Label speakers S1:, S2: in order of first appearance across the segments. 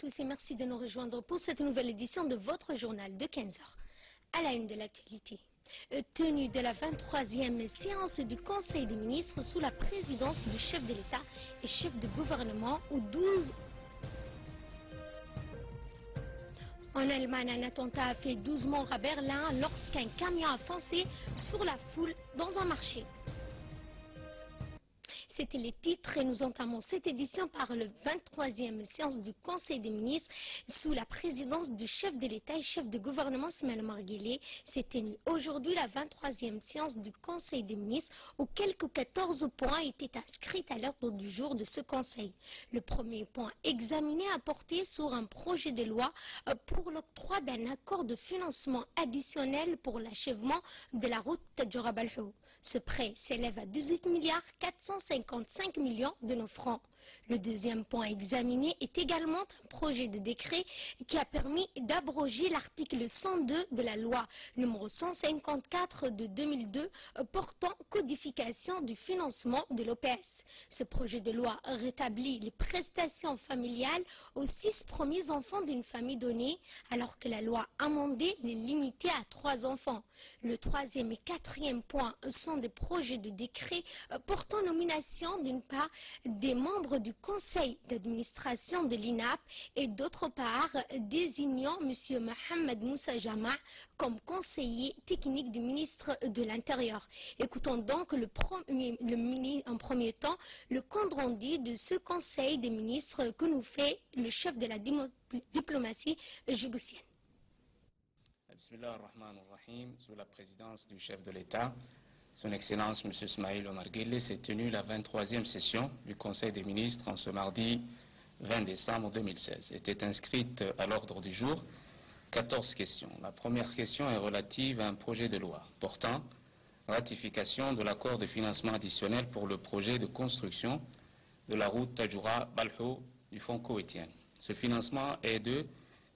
S1: Tous et merci de nous rejoindre pour cette nouvelle édition de votre journal de 15h. À la une de l'actualité. Euh, tenue de la 23e séance du Conseil des ministres sous la présidence du chef de l'État et chef de gouvernement où 12 En Allemagne, un attentat a fait 12 morts à Berlin lorsqu'un camion a foncé sur la foule dans un marché. C'était les titres et nous entamons cette édition par le 23e séance du Conseil des ministres sous la présidence du chef de l'État et chef de gouvernement Ismaël Marguerite. C'est tenu aujourd'hui la 23e séance du Conseil des ministres où quelques 14 points étaient inscrits à l'ordre du jour de ce Conseil. Le premier point examiné a porté sur un projet de loi euh, pour l'octroi d'un accord de financement additionnel pour l'achèvement de la route Tadjoura-Balhou. Ce prêt s'élève à 18 milliards 450 55 millions de nos francs. Le deuxième point examiné est également un projet de décret qui a permis d'abroger l'article 102 de la loi numéro 154 de 2002 portant codification du financement de l'OPS. Ce projet de loi rétablit les prestations familiales aux six premiers enfants d'une famille donnée alors que la loi amendée les limitait à trois enfants. Le troisième et quatrième point sont des projets de décret portant nomination d'une part des membres du conseil d'administration de l'INAP et d'autre part désignant M. Mohamed Moussa Jama comme conseiller technique du ministre de l'Intérieur. Écoutons donc en premier temps le compte rendu de ce conseil des ministres que nous fait le chef de la diplomatie djiboutienne.
S2: Son Excellence M. Smaïl Omar s'est tenu la 23e session du Conseil des ministres en ce mardi 20 décembre 2016. Était inscrite à l'ordre du jour 14 questions. La première question est relative à un projet de loi portant ratification de l'accord de financement additionnel pour le projet de construction de la route Tajoura-Balhou du Fonds coétien. Ce financement est de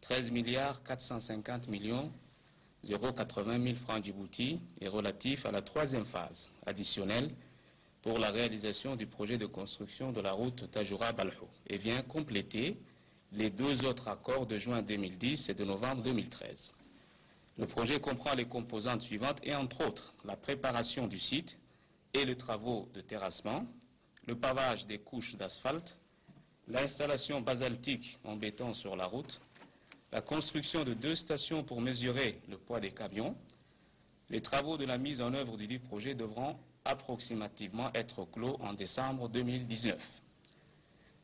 S2: 13 milliards 450 millions 080 000 francs Djibouti est relatif à la troisième phase additionnelle pour la réalisation du projet de construction de la route Tajoura-Balhou et vient compléter les deux autres accords de juin 2010 et de novembre 2013. Le projet comprend les composantes suivantes et entre autres la préparation du site et les travaux de terrassement, le pavage des couches d'asphalte, l'installation basaltique en béton sur la route, la construction de deux stations pour mesurer le poids des camions. Les travaux de la mise en œuvre du dit projet devront approximativement être clos en décembre 2019.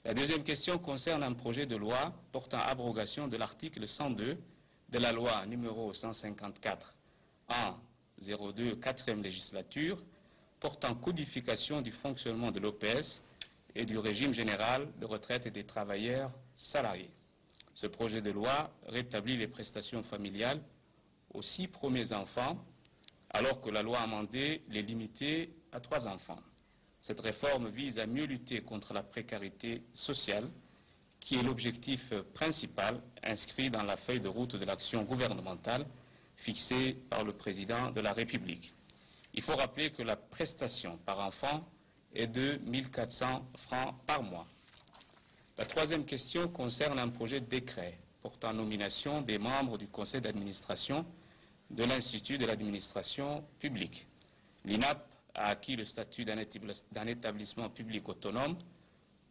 S2: La deuxième question concerne un projet de loi portant abrogation de l'article 102 de la loi numéro 154 en 02 4e législature portant codification du fonctionnement de l'OPS et du régime général de retraite des travailleurs salariés. Ce projet de loi rétablit les prestations familiales aux six premiers enfants, alors que la loi amendée les limitait à trois enfants. Cette réforme vise à mieux lutter contre la précarité sociale, qui est l'objectif principal inscrit dans la feuille de route de l'action gouvernementale fixée par le président de la République. Il faut rappeler que la prestation par enfant est de 1400 francs par mois. La troisième question concerne un projet de décret portant nomination des membres du conseil d'administration de l'Institut de l'administration publique. L'INAP a acquis le statut d'un établissement public autonome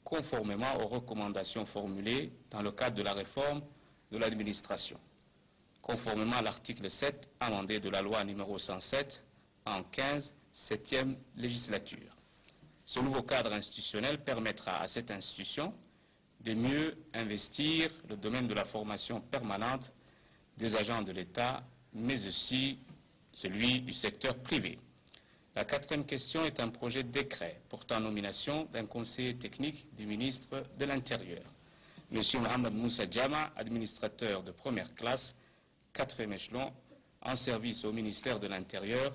S2: conformément aux recommandations formulées dans le cadre de la réforme de l'administration, conformément à l'article 7 amendé de la loi numéro 107 en 15 septième législature. Ce nouveau cadre institutionnel permettra à cette institution de mieux investir le domaine de la formation permanente des agents de l'État, mais aussi celui du secteur privé. La quatrième question est un projet de décret portant nomination d'un conseiller technique du ministre de l'Intérieur. M. Mohamed Moussa Djama, administrateur de première classe, quatrième échelon, en service au ministère de l'Intérieur,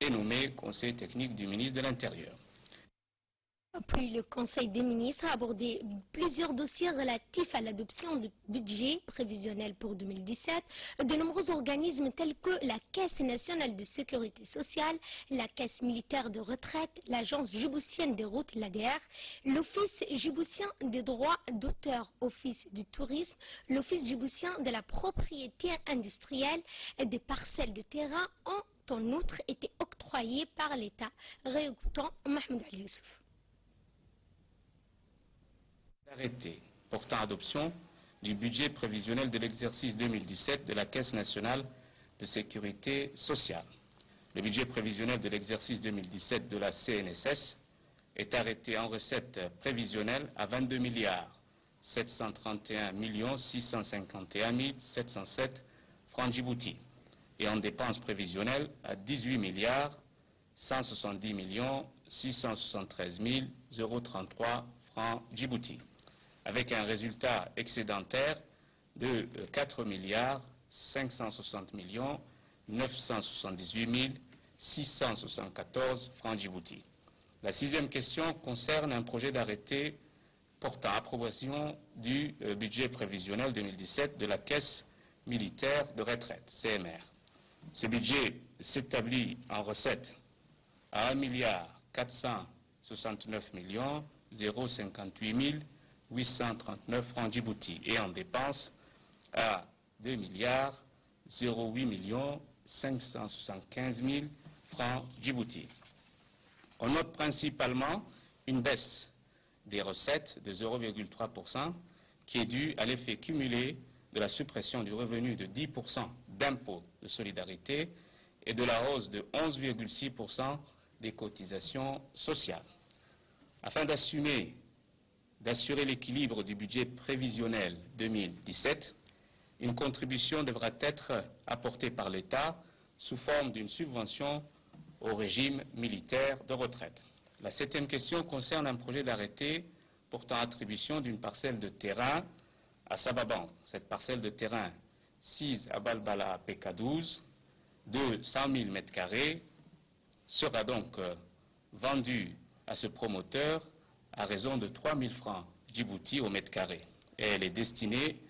S2: est nommé conseiller technique du ministre de l'Intérieur.
S1: Puis le Conseil des ministres a abordé plusieurs dossiers relatifs à l'adoption du budget prévisionnel pour 2017 de nombreux organismes tels que la Caisse nationale de sécurité sociale, la Caisse militaire de retraite, l'Agence djiboutienne des routes, l'ADR, l'Office djiboutien des droits d'auteur, Office du tourisme, l'Office djiboutien de la propriété industrielle et des parcelles de terrain ont en outre été octroyées par l'État. Réécoutons Mahmoud Youssouf.
S2: Arrêté portant adoption du budget prévisionnel de l'exercice 2017 de la Caisse nationale de sécurité sociale. Le budget prévisionnel de l'exercice 2017 de la CNSS est arrêté en recettes prévisionnelles à 22 milliards 731 651 707 francs Djibouti et en dépenses prévisionnelles à 18 milliards 170 673 033 francs Djibouti avec un résultat excédentaire de 4 milliards 560 millions 978 674 francs Djibouti. La sixième question concerne un projet d'arrêté portant approbation du euh, budget prévisionnel 2017 de la Caisse militaire de retraite, CMR. Ce budget s'établit en recettes à 1 milliard 469 millions 058 839 francs Djibouti et en dépenses à 2 milliards 08 millions 575 000 francs Djibouti. On note principalement une baisse des recettes de 0,3% qui est due à l'effet cumulé de la suppression du revenu de 10% d'impôts de solidarité et de la hausse de 11,6% des cotisations sociales. Afin d'assumer d'assurer l'équilibre du budget prévisionnel 2017, une contribution devra être apportée par l'État sous forme d'une subvention au régime militaire de retraite. La septième question concerne un projet d'arrêté portant attribution d'une parcelle de terrain à Sababan. Cette parcelle de terrain, 6 à Balbala PK12, de 100 000 m2, sera donc euh, vendue à ce promoteur à raison de 3 000 francs Djibouti au mètre carré. Et elle est destinée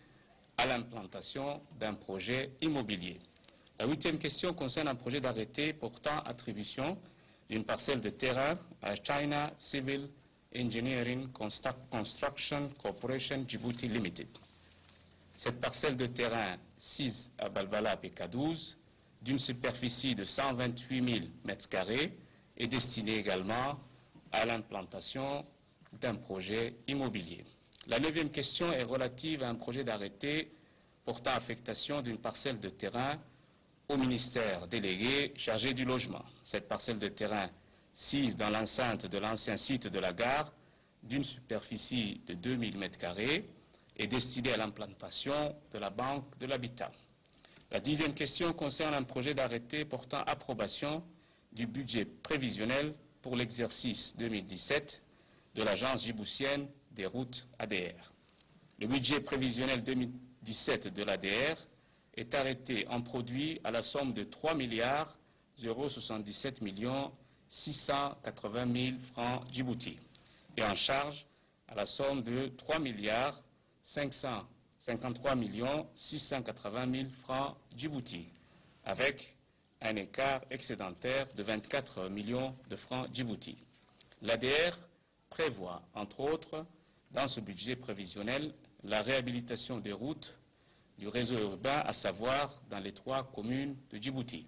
S2: à l'implantation d'un projet immobilier. La huitième question concerne un projet d'arrêté portant attribution d'une parcelle de terrain à China Civil Engineering Construction Corporation Djibouti Limited. Cette parcelle de terrain 6 à Balbala PK12 d'une superficie de 128 000 m2 est destinée également à l'implantation d'un projet immobilier. La neuvième question est relative à un projet d'arrêté portant affectation d'une parcelle de terrain au ministère délégué chargé du logement. Cette parcelle de terrain sise dans l'enceinte de l'ancien site de la gare d'une superficie de 2000 m2 est destinée à l'implantation de la Banque de l'Habitat. La dixième question concerne un projet d'arrêté portant approbation du budget prévisionnel pour l'exercice 2017 de l'agence djiboutienne des routes ADR. Le budget prévisionnel 2017 de l'ADR est arrêté en produit à la somme de 3 milliards 077 millions 680 000 francs Djibouti et en charge à la somme de 3 milliards 553 millions 680 000 francs Djibouti avec un écart excédentaire de 24 millions de francs Djibouti. L'ADR prévoit, entre autres, dans ce budget prévisionnel, la réhabilitation des routes du réseau urbain, à savoir dans les trois communes de Djibouti.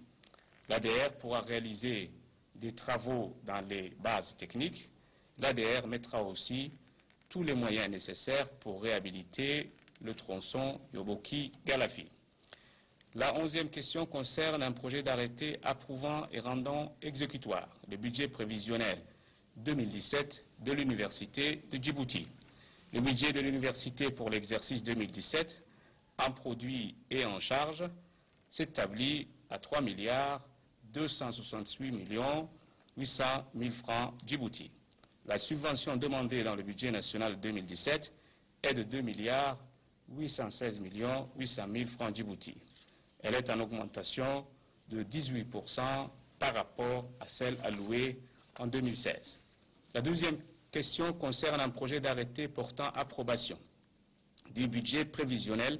S2: L'ADR pourra réaliser des travaux dans les bases techniques. L'ADR mettra aussi tous les moyens nécessaires pour réhabiliter le tronçon Yoboki-Galafi. La onzième question concerne un projet d'arrêté approuvant et rendant exécutoire le budget prévisionnel 2017 de l'Université de Djibouti. Le budget de l'université pour l'exercice 2017, en produit et en charge, s'établit à 3 milliards 268 millions 800 000 francs Djibouti. La subvention demandée dans le budget national 2017 est de 2 milliards 816 millions 800 000 francs Djibouti. Elle est en augmentation de 18% par rapport à celle allouée en 2016. La deuxième question concerne un projet d'arrêté portant approbation du budget prévisionnel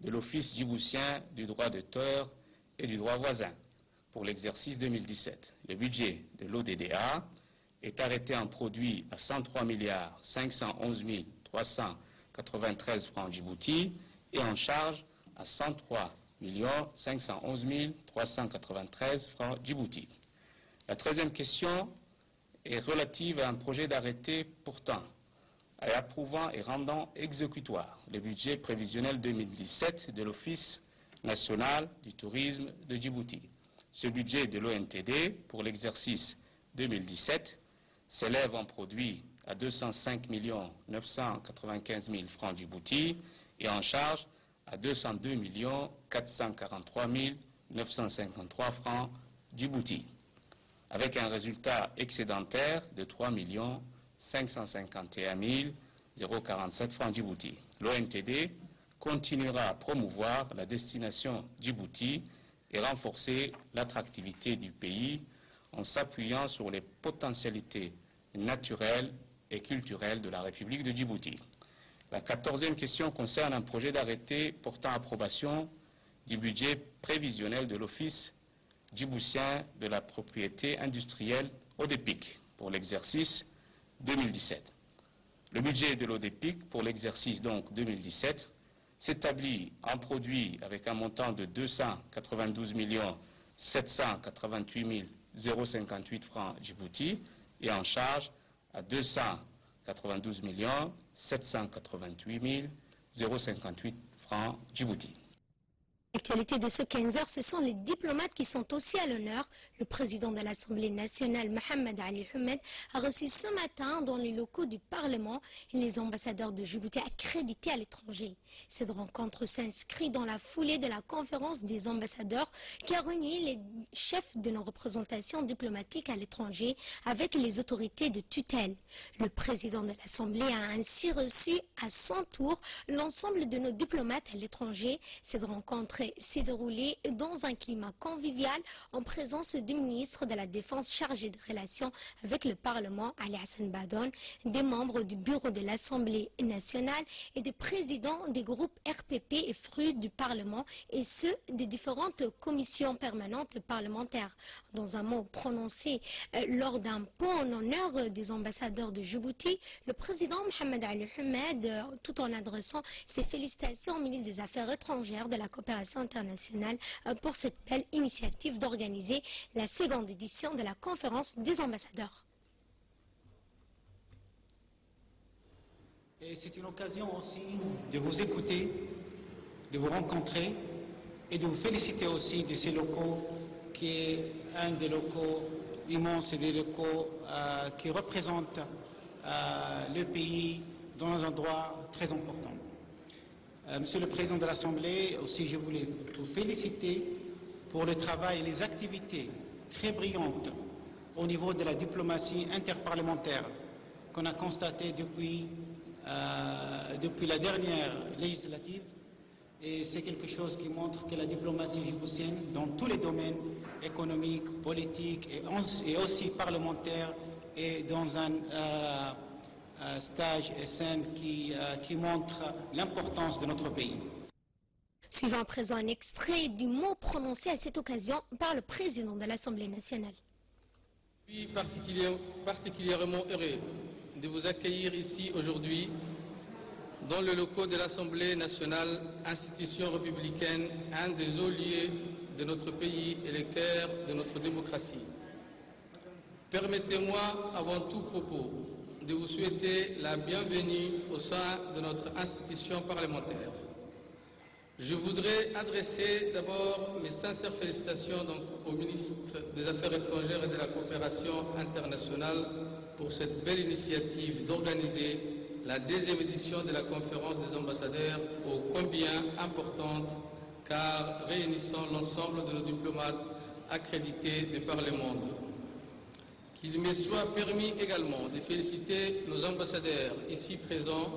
S2: de l'Office djiboutien du droit d'auteur et du droit voisin pour l'exercice 2017. Le budget de l'ODDA est arrêté en produit à 103 milliards 511 393 francs Djibouti et en charge à 103 millions 511 393 francs Djibouti. La treizième question est relative à un projet d'arrêté pourtant et approuvant et rendant exécutoire le budget prévisionnel 2017 de l'Office national du tourisme de Djibouti. Ce budget de l'ONTD pour l'exercice 2017 s'élève en produit à 205 995 000 francs Djibouti et en charge à 202 443 953 francs Djibouti, avec un résultat excédentaire de 3 551 047 francs Djibouti. L'ONTD continuera à promouvoir la destination Djibouti et renforcer l'attractivité du pays en s'appuyant sur les potentialités naturelles et culturelles de la République de Djibouti. La quatorzième question concerne un projet d'arrêté portant approbation du budget prévisionnel de l'Office djiboutien de la propriété industrielle ODEPIC pour l'exercice 2017. Le budget de l'ODEPIC pour l'exercice donc 2017 s'établit en produit avec un montant de 292 788 058 francs Djibouti et en charge à 292 788 058 francs Djibouti.
S1: L'actualité de ce 15 heures, ce sont les diplomates qui sont aussi à l'honneur. Le président de l'Assemblée nationale, Mohamed Ali Humed, a reçu ce matin dans les locaux du Parlement les ambassadeurs de Djibouti accrédités à l'étranger. Cette rencontre s'inscrit dans la foulée de la conférence des ambassadeurs qui a réuni les chefs de nos représentations diplomatiques à l'étranger avec les autorités de tutelle. Le président de l'Assemblée a ainsi reçu à son tour l'ensemble de nos diplomates à l'étranger. Cette rencontre s'est déroulé dans un climat convivial en présence du ministre de la Défense chargé de relations avec le Parlement, Ali Hassan Badon, des membres du bureau de l'Assemblée nationale et des présidents des groupes RPP et fruits du Parlement et ceux des différentes commissions permanentes parlementaires. Dans un mot prononcé euh, lors d'un pont en honneur des ambassadeurs de Djibouti, le président Mohamed Ali Hamed, tout en adressant ses félicitations au ministre des Affaires étrangères de la coopération internationale euh, pour cette belle initiative d'organiser la seconde édition de la conférence des ambassadeurs.
S3: Et c'est une occasion aussi de vous écouter, de vous rencontrer et de vous féliciter aussi de ces locaux qui est un des locaux immenses et des locaux euh, qui représentent euh, le pays dans un endroit très important. Euh, Monsieur le Président de l'Assemblée, aussi je voulais vous féliciter pour le travail et les activités très brillantes au niveau de la diplomatie interparlementaire qu'on a constatées depuis, euh, la dernière législative. Et c'est quelque chose qui montre que la diplomatie djiboutienne, dans tous les domaines économiques, politiques et, aussi parlementaires, est dans un... Euh, stage et scène qui, euh, qui montre l'importance de notre pays.
S1: Suivant à présent un extrait du mot prononcé à cette occasion par le président de l'Assemblée nationale.
S4: Je suis particulièrement heureux de vous accueillir ici aujourd'hui dans le locaux de l'Assemblée nationale, institution républicaine, un des hauts lieux de notre pays et le cœur de notre démocratie. Permettez-moi, avant tout propos, de vous souhaiter la bienvenue au sein de notre institution parlementaire. Je voudrais adresser d'abord mes sincères félicitations au ministre des Affaires étrangères et de la coopération internationale pour cette belle initiative d'organiser la deuxième édition de la conférence des ambassadeurs ô combien importante car réunissant l'ensemble de nos diplomates accrédités de par le monde. Qu'il me soit permis également de féliciter nos ambassadeurs ici présents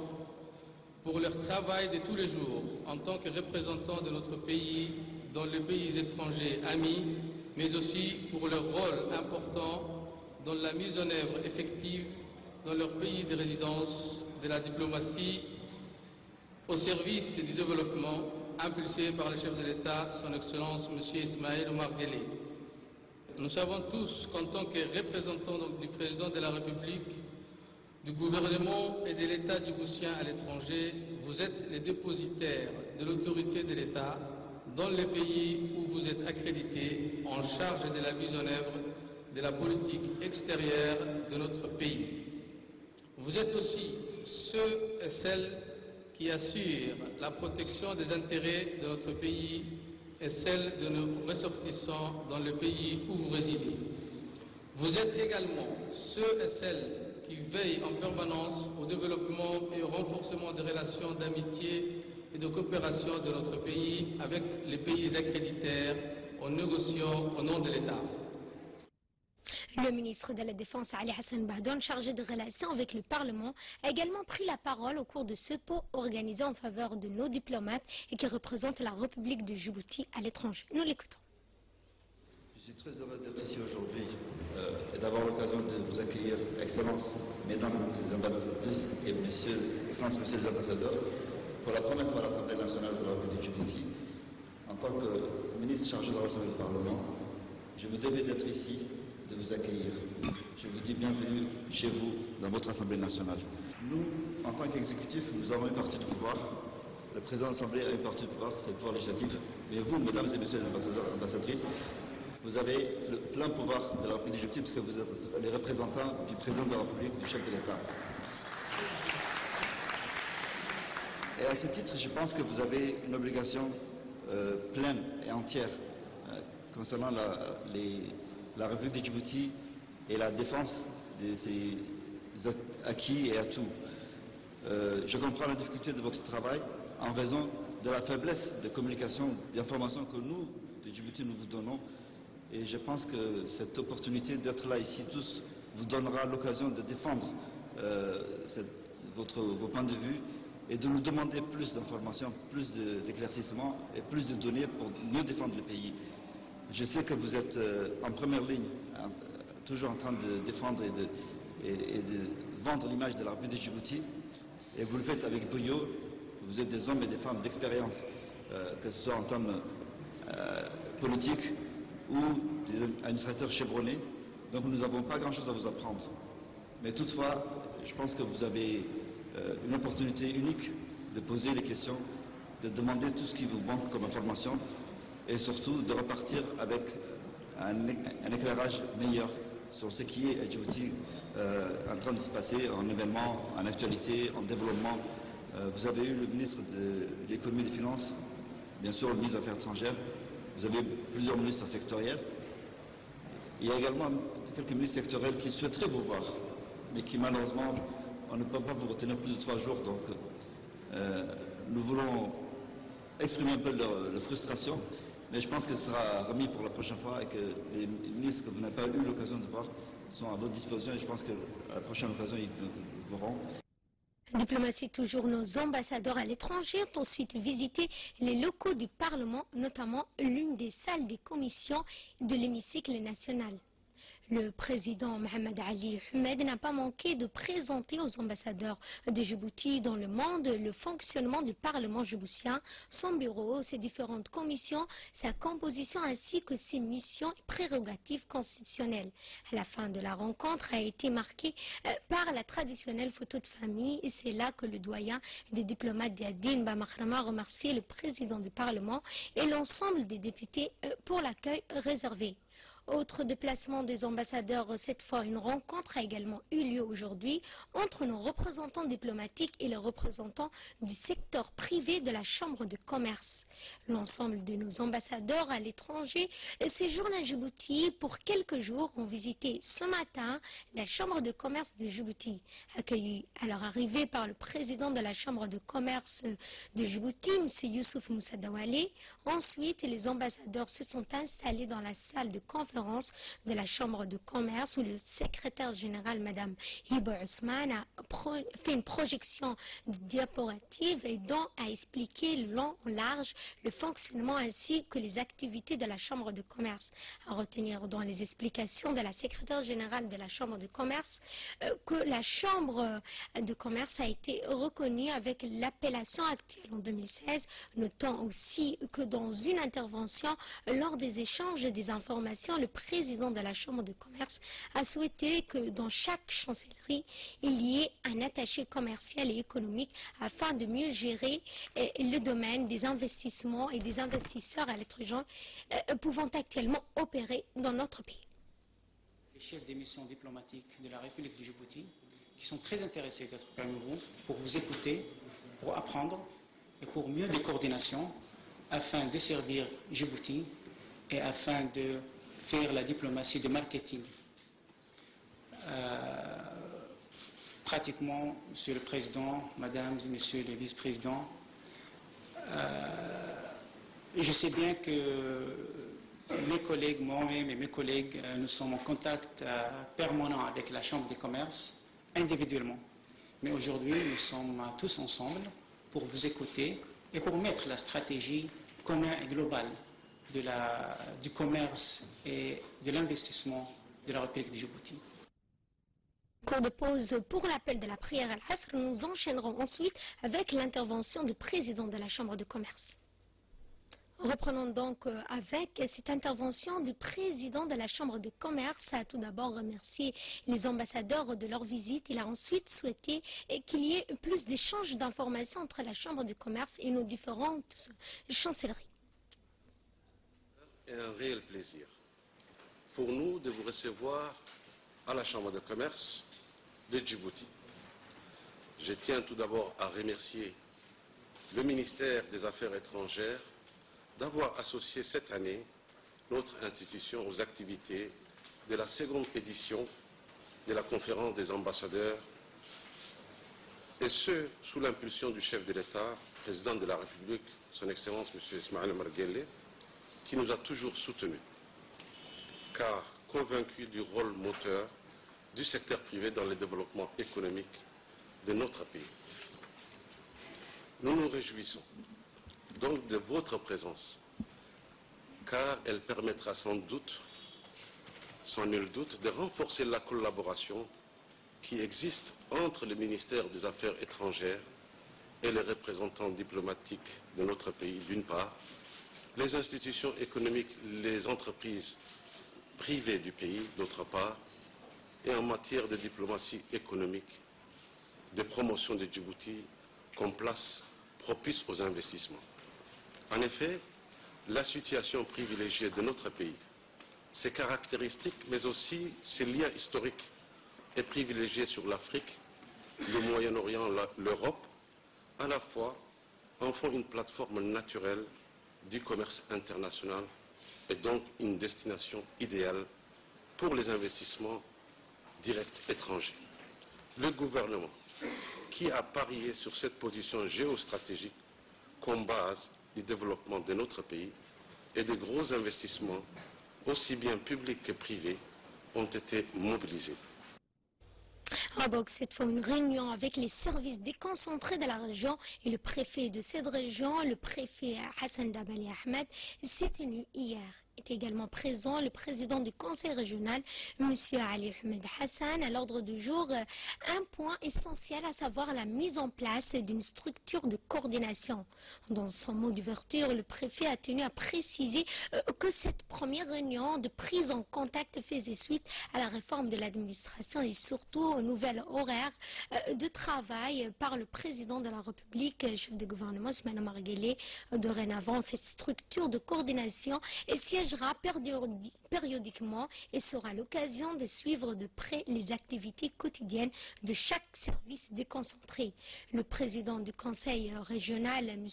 S4: pour leur travail de tous les jours en tant que représentants de notre pays dans les pays étrangers amis, mais aussi pour leur rôle important dans la mise en œuvre effective dans leur pays de résidence de la diplomatie au service du développement impulsé par le chef de l'État, son Excellence M. Ismaël Omar. Nous savons tous qu'en tant que représentants du président de la République, du gouvernement et de l'État djiboutien à l'étranger, vous êtes les dépositaires de l'autorité de l'État dans les pays où vous êtes accrédités en charge de la mise en œuvre de la politique extérieure de notre pays. Vous êtes aussi ceux et celles qui assurent la protection des intérêts de notre pays et celle de nos ressortissants dans le pays où vous résidez. Vous êtes également ceux et celles qui veillent en permanence au développement et au renforcement des relations d'amitié et de coopération de notre pays avec les pays accréditaires en négociant au nom de l'État.
S1: Le ministre de la Défense Ali Hassan Bahdon, chargé de relations avec le Parlement, a également pris la parole au cours de ce pot organisé en faveur de nos diplomates et qui représente la République de Djibouti à l'étranger. Nous l'écoutons.
S5: Je suis très heureux d'être ici aujourd'hui euh, et d'avoir l'occasion de vous accueillir, Excellences, Mesdames les ambassadrices et Messieurs, Messieurs les ambassadeurs, pour la première fois à l'Assemblée nationale de la République de Djibouti. En tant que ministre chargé de la relation avec le Parlement, je me devais d'être ici, de vous accueillir. Je vous dis bienvenue chez vous, dans votre Assemblée nationale. Nous, en tant qu'exécutif, nous avons une partie du pouvoir. Le président de l'Assemblée a une partie du pouvoir, c'est le pouvoir législatif. Mais vous, mesdames et messieurs les ambassadeurs, ambassadrices, vous avez le plein pouvoir de la République d'Égypte puisque vous êtes les représentants du président de la République, du chef de l'État. Et à ce titre, je pense que vous avez une obligation euh, pleine et entière euh, concernant les, la République de Djibouti et la défense de ses acquis et atouts. Euh, je comprends la difficulté de votre travail en raison de la faiblesse de communication, d'informations que nous, de Djibouti, nous vous donnons. Et je pense que cette opportunité d'être là ici tous vous donnera l'occasion de défendre euh, vos points de vue et de nous demander plus d'informations, plus d'éclaircissements et plus de données pour mieux défendre le pays. Je sais que vous êtes euh, en première ligne, hein, toujours en train de défendre et de, vendre l'image de la République de Djibouti, et vous le faites avec brio. Vous êtes des hommes et des femmes d'expérience, euh, que ce soit en termes euh, politiques ou des administrateurs chevronnés. Donc nous n'avons pas grand-chose à vous apprendre. Mais toutefois, je pense que vous avez euh, une opportunité unique de poser les questions, de demander tout ce qui vous manque comme information et surtout de repartir avec un, éclairage meilleur sur ce qui est euh, en train de se passer en événements, en actualité, en développement. Euh, vous avez eu le ministre de l'économie et des finances, bien sûr le ministre des Affaires étrangères, vous avez plusieurs ministres sectoriels. Il y a également quelques ministres sectoriels qui souhaiteraient vous voir, mais qui malheureusement, on ne peut pas vous retenir plus de trois jours. Donc euh, nous voulons exprimer un peu leur, leur frustration mais je pense que ce sera remis pour la prochaine fois et que les ministres que vous n'avez pas eu l'occasion de voir sont à votre disposition et je pense qu'à la prochaine occasion, ils vous verront.
S1: Diplomatie toujours, nos ambassadeurs à l'étranger ont ensuite visité les locaux du Parlement, notamment l'une des salles des commissions de l'hémicycle national. Le président Mohamed Ali Ahmed n'a pas manqué de présenter aux ambassadeurs de Djibouti dans le monde le fonctionnement du Parlement djiboutien, son bureau, ses différentes commissions, sa composition ainsi que ses missions et prérogatives constitutionnelles. La fin de la rencontre a été marquée euh, par la traditionnelle photo de famille et c'est là que le doyen des diplomates d'Yadin Bamakhrama a remercié le président du Parlement et l'ensemble des députés euh, pour l'accueil réservé. Autre déplacement des ambassadeurs, cette fois une rencontre a également eu lieu aujourd'hui entre nos représentants diplomatiques et les représentants du secteur privé de la Chambre de commerce. L'ensemble de nos ambassadeurs à l'étranger séjournent à Djibouti pour quelques jours ont visité ce matin la Chambre de commerce de Djibouti. Accueillis à leur arrivée par le président de la Chambre de commerce de Djibouti, M. Youssouf Moussadawale. Ensuite, les ambassadeurs se sont installés dans la salle de conférence de la Chambre de commerce où le secrétaire général, Madame Hibo Ousmane, a fait une projection diaporative et dont a expliqué long large le fonctionnement ainsi que les activités de la Chambre de commerce. À retenir dans les explications de la secrétaire générale de la Chambre de commerce euh, que la Chambre de commerce a été reconnue avec l'appellation actuelle en 2016, notant aussi que dans une intervention lors des échanges des informations, président de la Chambre de commerce a souhaité que dans chaque chancellerie, il y ait un attaché commercial et économique afin de mieux gérer euh, le domaine des investissements et des investisseurs à l'étranger euh, pouvant actuellement opérer dans notre pays.
S3: Les chefs des missions diplomatiques de la République du Djibouti qui sont très intéressés d'être parmi vous pour vous écouter, pour apprendre et pour mieux des coordinations afin de servir Djibouti et afin de faire la diplomatie de marketing. Euh, pratiquement, Monsieur le Président, Mesdames et Messieurs les vice-présidents, euh, je sais bien que mes collègues, moi-même et mes collègues, euh, nous sommes en contact permanent avec la Chambre des commerces, individuellement. Mais aujourd'hui, nous sommes tous ensemble pour vous écouter et pour mettre la stratégie commune et globale du commerce et de l'investissement de la République de Djibouti.
S1: Cours de pause pour l'appel de la prière à l'Asr, nous enchaînerons ensuite avec l'intervention du président de la Chambre de commerce. Reprenons donc euh, avec cette intervention du président de la Chambre de commerce. a tout d'abord remercié les ambassadeurs de leur visite. Il a ensuite souhaité euh, qu'il y ait plus d'échanges d'informations entre la Chambre de commerce et nos différentes chancelleries.
S6: C'est un réel plaisir pour nous de vous recevoir à la Chambre de commerce de Djibouti. Je tiens tout d'abord à remercier le ministère des Affaires étrangères d'avoir associé cette année notre institution aux activités de la seconde édition de la conférence des ambassadeurs, et ce, sous l'impulsion du chef de l'État, président de la République, son Excellence M. Ismaël Marguerite, qui nous a toujours soutenus, car convaincu du rôle moteur du secteur privé dans le développement économique de notre pays. Nous nous réjouissons donc de votre présence, car elle permettra sans doute, sans nul doute, de renforcer la collaboration qui existe entre le ministère des Affaires étrangères et les représentants diplomatiques de notre pays, d'une part, les institutions économiques, les entreprises privées du pays, d'autre part, et en matière de diplomatie économique, de promotion de Djibouti comme place propice aux investissements. En effet, la situation privilégiée de notre pays, ses caractéristiques, mais aussi ses liens historiques, est privilégiée sur l'Afrique, le Moyen-Orient, l'Europe, à la fois en font une plateforme naturelle du commerce international et donc une destination idéale pour les investissements directs étrangers. Le gouvernement, qui a parié sur cette position géostratégique comme base du développement de notre pays et de gros investissements, aussi bien publics que privés, ont été mobilisés.
S1: Rabok, cette fois une réunion avec les services déconcentrés de la région et le préfet de cette région, le préfet Hassan Dabali Ahmed, s'est tenu hier est également présent le président du conseil régional, M. Ali Ahmed Hassan, à l'ordre du jour, euh, un point essentiel, à savoir la mise en place d'une structure de coordination. Dans son mot d'ouverture, le préfet a tenu à préciser euh, que cette première réunion de prise en contact faisait suite à la réforme de l'administration et surtout aux nouvelles horaires euh, de travail par le président de la République, chef de gouvernement, Mme Marguerite. Dorénavant, cette structure de coordination siège périodiquement et sera l'occasion de suivre de près les activités quotidiennes de chaque service déconcentré. Le président du conseil régional, M.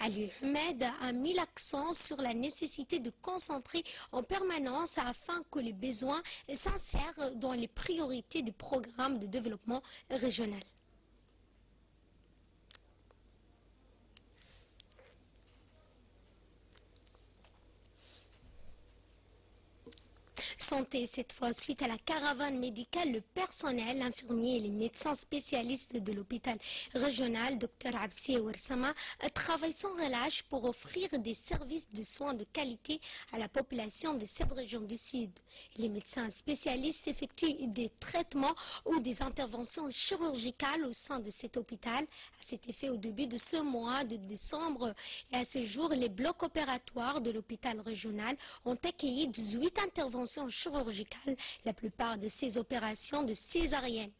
S1: Ali Ahmed, a mis l'accent sur la nécessité de concentrer en permanence afin que les besoins s'insèrent dans les priorités du programme de développement régional. Santé, cette fois, suite à la caravane médicale, le personnel, l'infirmier et les médecins spécialistes de l'hôpital régional, Dr Absi Ouersama, travaillent sans relâche pour offrir des services de soins de qualité à la population de cette région du Sud. Les médecins spécialistes effectuent des traitements ou des interventions chirurgicales au sein de cet hôpital. À cet effet, au début de ce mois de décembre et à ce jour, les blocs opératoires de l'hôpital régional ont accueilli 18 interventions chirurgicales, la plupart de ces opérations de césarienne.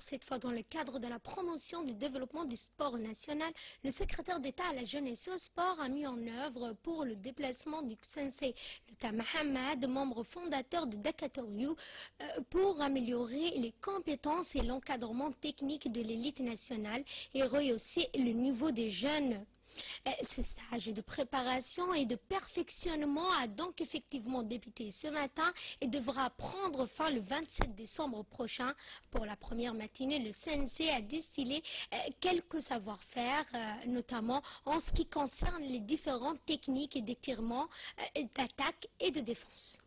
S1: Cette fois dans le cadre de la promotion du développement du sport national, le secrétaire d'État à la jeunesse et au sport a mis en œuvre pour le déplacement du sensei Luta Mohamed, membre fondateur de Dakatoriu, euh, pour améliorer les compétences et l'encadrement technique de l'élite nationale et rehausser le niveau des jeunes ce stage de préparation et de perfectionnement a donc effectivement débuté ce matin et devra prendre fin le 27 décembre prochain. Pour la première matinée, le CNC a distillé euh, quelques savoir-faire, euh, notamment en ce qui concerne les différentes techniques d'étirement, d'attaque et de défense.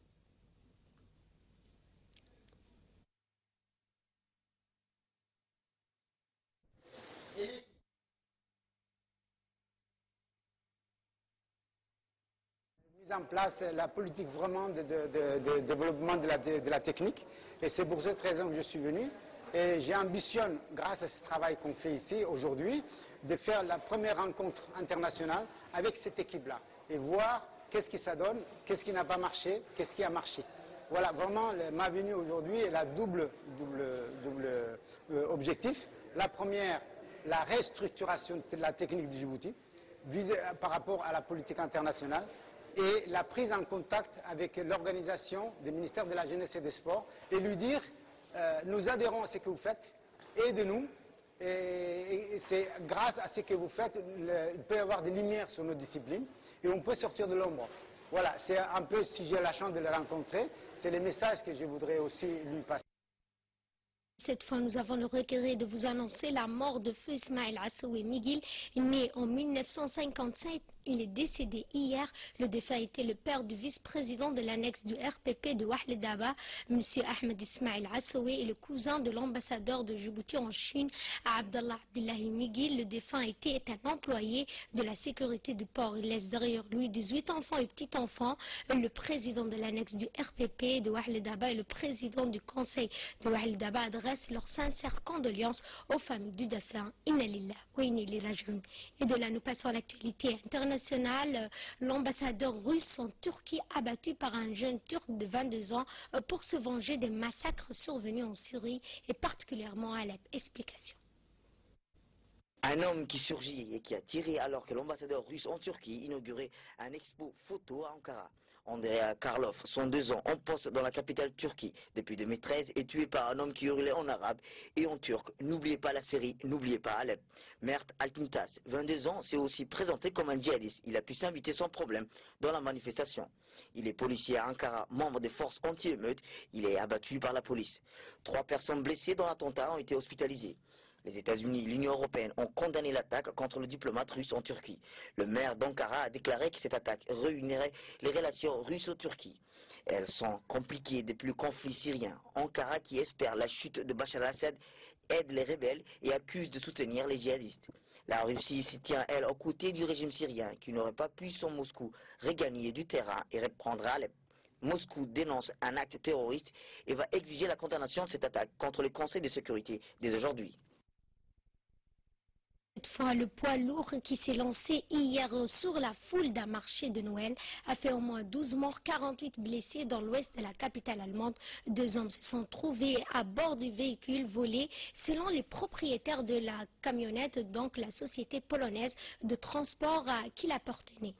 S7: En place la politique vraiment de, développement de la, technique. Et c'est pour cette raison que je suis venu. Et j'ambitionne, grâce à ce travail qu'on fait ici aujourd'hui, de faire la première rencontre internationale avec cette équipe-là et voir qu'est-ce qui ça donne, qu'est-ce qui n'a pas marché, qu'est-ce qui a marché. Voilà, vraiment, ma venue aujourd'hui est la double, double, double euh, objectif. La première, la restructuration de la technique de Djibouti par rapport à la politique internationale et la prise en contact avec l'organisation du ministère de la Jeunesse et des Sports et lui dire euh, nous adhérons à ce que vous faites, aidez-nous. Et, c'est grâce à ce que vous faites, il peut y avoir des lumières sur nos disciplines et on peut sortir de l'ombre. Voilà, c'est un peu, si j'ai la chance de le rencontrer, c'est le message que je voudrais aussi lui passer.
S1: Cette fois, nous avons le regret de vous annoncer la mort de feu Ismaël Assoui Miguel, né en 1957 il est décédé hier. Le défunt était le père du vice-président de l'annexe du RPP de Daba, M. Ahmed Ismail Assowe, et le cousin de l'ambassadeur de Djibouti en Chine, Abdallah Abdullahi Miguel. Le défunt était un employé de la sécurité du port. Il laisse derrière lui 18 enfants et petits-enfants. Le président de l'annexe du RPP de Daba et le président du conseil de Daba adressent leurs sincères condoléances aux familles du défunt. Inalillah, Et de là, nous passons à l'actualité internationale l'ambassadeur russe en Turquie abattu par un jeune turc de 22 ans pour se venger des massacres survenus en Syrie et particulièrement à Alep. Explication.
S8: Un homme qui surgit et qui a tiré alors que l'ambassadeur russe en Turquie inaugurait un expo photo à Ankara. Andrea Karlov, 62 ans, en poste dans la capitale Turquie depuis 2013, est tué par un homme qui hurlait en arabe et en turc. N'oubliez pas la série, n'oubliez pas Alep. Mert Altintas, 22 ans, s'est aussi présenté comme un djihadiste. Il a pu s'inviter sans problème dans la manifestation. Il est policier à Ankara, membre des forces anti-émeutes. Il est abattu par la police. Trois personnes blessées dans l'attentat ont été hospitalisées. Les États-Unis et l'Union européenne ont condamné l'attaque contre le diplomate russe en Turquie. Le maire d'Ankara a déclaré que cette attaque réunirait les relations russo-turquie. Elles sont compliquées depuis le conflit syrien. Ankara, qui espère la chute de Bachar al-Assad, aide les rebelles et accuse de soutenir les djihadistes. La Russie s'y tient, elle, aux côtés du régime syrien, qui n'aurait pas pu, sans Moscou, regagner du terrain et reprendre Alep. Moscou dénonce un acte terroriste et va exiger la condamnation de cette attaque contre le Conseil de sécurité dès aujourd'hui.
S1: Cette fois, le poids lourd qui s'est lancé hier sur la foule d'un marché de Noël a fait au moins 12 morts, 48 blessés dans l'ouest de la capitale allemande. Deux hommes se sont trouvés à bord du véhicule volé selon les propriétaires de la camionnette, donc la société polonaise de transport à qui l'appartenait.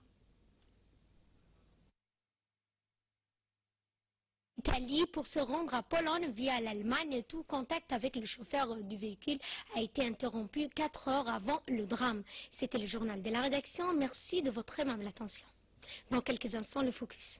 S1: Italie pour se rendre à Pologne via l'Allemagne. Tout contact avec le chauffeur du véhicule a été interrompu 4 heures avant le drame. C'était le journal de la rédaction. Merci de votre aimable attention. Dans quelques instants, le focus.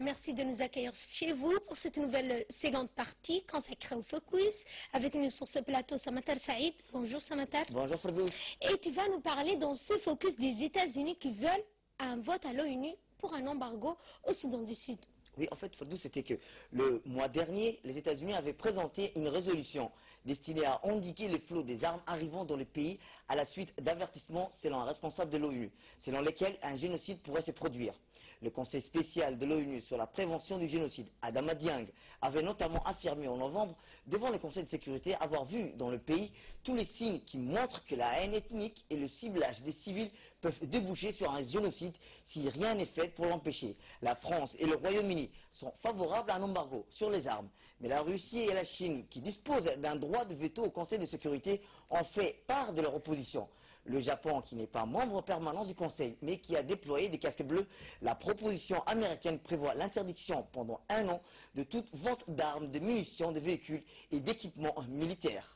S1: Merci de nous accueillir chez vous pour cette nouvelle seconde partie consacrée au focus avec nous sur ce plateau Samatar Saïd. Bonjour Samatar.
S8: Bonjour Ferdous.
S1: Et tu vas nous parler dans ce focus des États-Unis qui veulent un vote à l'ONU un embargo au Soudan du Sud.
S8: Oui, en fait, Ferdous, c'était que le mois dernier, les États-Unis avaient présenté une résolution destinée à indiquer les flots des armes arrivant dans le pays à la suite d'avertissements selon un responsable de l'ONU, selon lesquels un génocide pourrait se produire. Le Conseil spécial de l'ONU sur la prévention du génocide, Adama Dieng, avait notamment affirmé en novembre devant le Conseil de sécurité avoir vu dans le pays tous les signes qui montrent que la haine ethnique et le ciblage des civils peuvent déboucher sur un génocide si rien n'est fait pour l'empêcher. La France et le Royaume-Uni sont favorables à un embargo sur les armes, mais la Russie et la Chine, qui disposent d'un droit de veto au Conseil de sécurité, ont fait part de leur opposition le Japon, qui n'est pas membre permanent du Conseil, mais qui a déployé des casques bleus, la proposition américaine prévoit l'interdiction pendant un an de toute vente d'armes, de munitions, de véhicules et d'équipements militaires.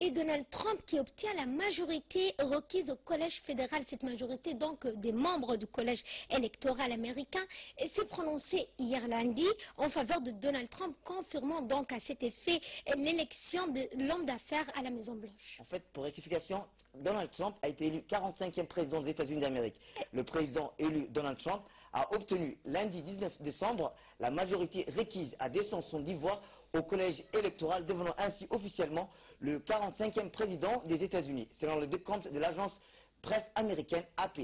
S1: Et Donald Trump qui obtient la majorité requise au collège fédéral, cette majorité donc des membres du collège électoral américain, s'est prononcé hier lundi en faveur de Donald Trump, confirmant donc à cet effet l'élection de l'homme d'affaires à la Maison Blanche.
S8: En fait, pour rectification, Donald Trump a été élu 45e président des États-Unis d'Amérique. Le président élu Donald Trump a obtenu lundi 19 décembre la majorité requise à 210 voix au collège électoral, devenant ainsi officiellement le 45e président des États-Unis, selon le décompte de l'agence presse américaine AP.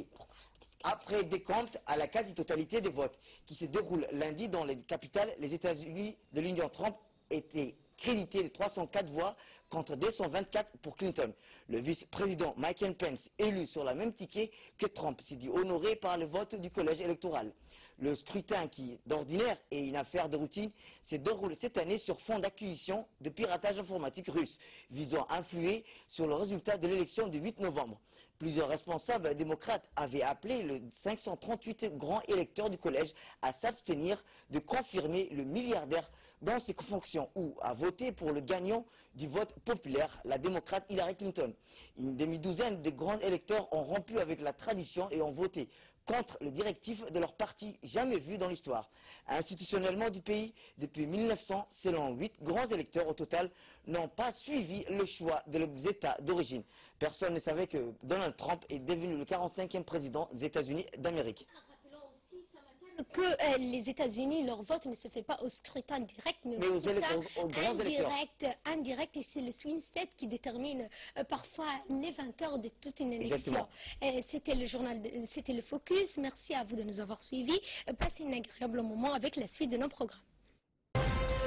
S8: Après décompte à la quasi-totalité des votes qui se déroulent lundi dans les capitales, les États-Unis de l'Union Trump étaient crédités de 304 voix contre 224 pour Clinton. Le vice-président Michael Pence, élu sur la même ticket que Trump, s'est dit honoré par le vote du collège électoral. Le scrutin, qui d'ordinaire est une affaire de routine, se déroule cette année sur fond d'acquisition de piratage informatique russe, visant à influer sur le résultat de l'élection du 8 novembre. Plusieurs responsables démocrates avaient appelé le 538 grand électeurs du collège à s'abstenir de confirmer le milliardaire dans ses fonctions ou à voter pour le gagnant du vote populaire, la démocrate Hillary Clinton. Une demi-douzaine de grands électeurs ont rompu avec la tradition et ont voté contre le directif de leur parti jamais vu dans l'histoire. Institutionnellement du pays, depuis 1900, selon huit grands électeurs au total, n'ont pas suivi le choix de leurs États d'origine. Personne ne savait que Donald Trump est devenu le 45e président des États-Unis d'Amérique
S1: que euh, les États-Unis, leur vote ne se fait pas au scrutin direct, mais,
S8: aux,
S1: indirect, indirect, et c'est le swing state qui détermine euh, parfois les vainqueurs de toute une élection. C'était le journal, c'était le Focus. Merci à vous de nous avoir suivis. Passez un agréable moment avec la suite de nos programmes.